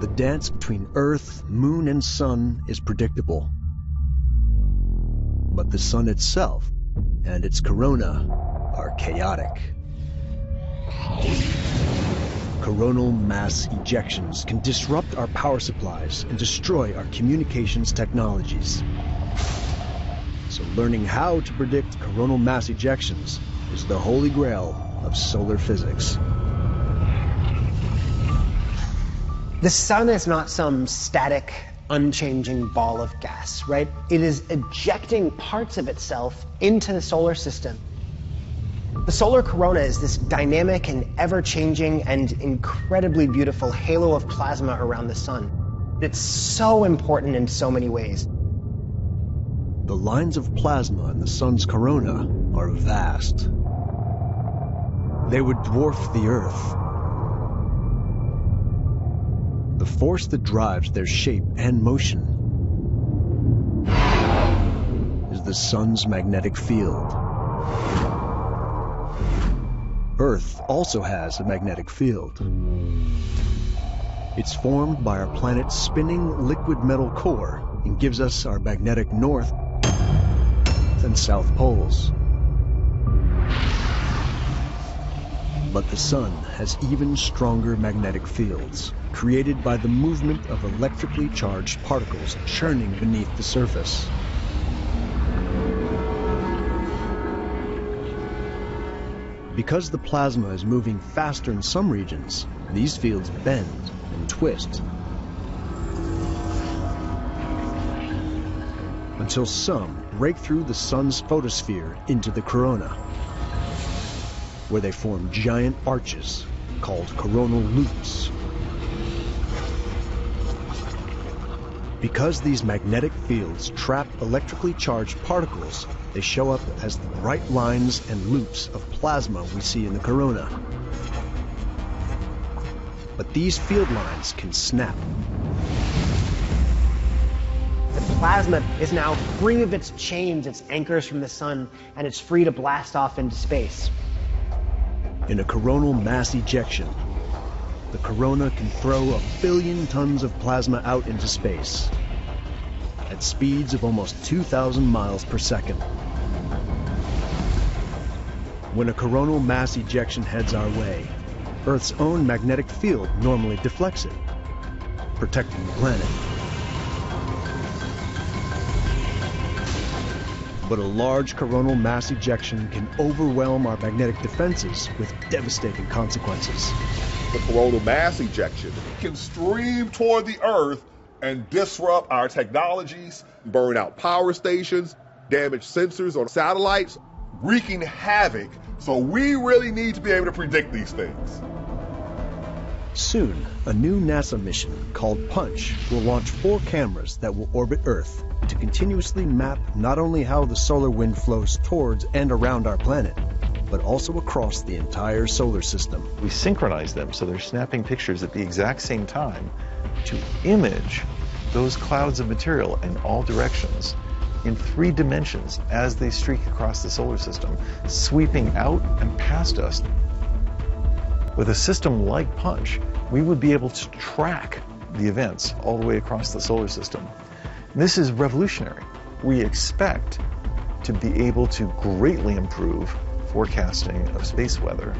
the dance between Earth, Moon, and Sun is predictable. But the Sun itself and its corona are chaotic. Coronal mass ejections can disrupt our power supplies and destroy our communications technologies. So learning how to predict coronal mass ejections is the holy grail of solar physics. The sun is not some static, unchanging ball of gas, right? It is ejecting parts of itself into the solar system. The solar corona is this dynamic and ever changing and incredibly beautiful halo of plasma around the sun. It's so important in so many ways. The lines of plasma in the sun's corona are vast. They would dwarf the Earth. Force that drives their shape and motion is the sun's magnetic field. Earth also has a magnetic field. It's formed by our planet's spinning liquid metal core and gives us our magnetic north and south poles. But the sun has even stronger magnetic fields, created by the movement of electrically charged particles churning beneath the surface. Because the plasma is moving faster in some regions, these fields bend and twist. Until some break through the sun's photosphere into the corona, where they form giant arches called coronal loops. Because these magnetic fields trap electrically charged particles, they show up as the bright lines and loops of plasma we see in the corona. But these field lines can snap. The plasma is now free of its chains, its anchors from the sun, and it's free to blast off into space. In a coronal mass ejection, the corona can throw a billion tons of plasma out into space at speeds of almost 2,000 miles per second. When a coronal mass ejection heads our way, Earth's own magnetic field normally deflects it, protecting the planet. But a large coronal mass ejection can overwhelm our magnetic defenses with devastating consequences. The coronal mass ejection can stream toward the Earth and disrupt our technologies, burn out power stations, damage sensors on satellites, wreaking havoc. So we really need to be able to predict these things. Soon, a new NASA mission called Punch will launch four cameras that will orbit Earth to continuously map not only how the solar wind flows towards and around our planet, but also across the entire solar system. We synchronize them so they're snapping pictures at the exact same time to image those clouds of material in all directions in three dimensions as they streak across the solar system, sweeping out and past us. With a system like Punch, we would be able to track the events all the way across the solar system. This is revolutionary. We expect to be able to greatly improve forecasting of space weather